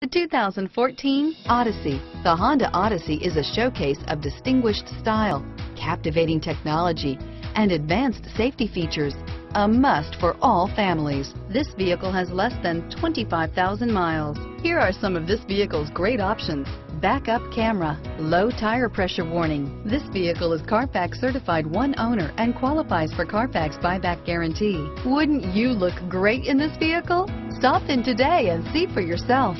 The 2014 Odyssey. The Honda Odyssey is a showcase of distinguished style, captivating technology, and advanced safety features. A must for all families. This vehicle has less than 25,000 miles. Here are some of this vehicle's great options. Backup camera, low tire pressure warning. This vehicle is Carfax certified one owner and qualifies for Carfax buyback guarantee. Wouldn't you look great in this vehicle? Stop in today and see for yourself.